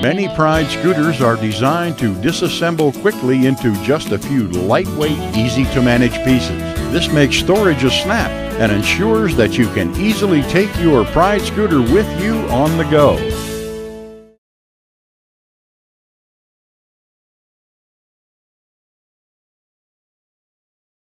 Many Pride scooters are designed to disassemble quickly into just a few lightweight, easy to manage pieces. This makes storage a snap and ensures that you can easily take your Pride scooter with you on the go.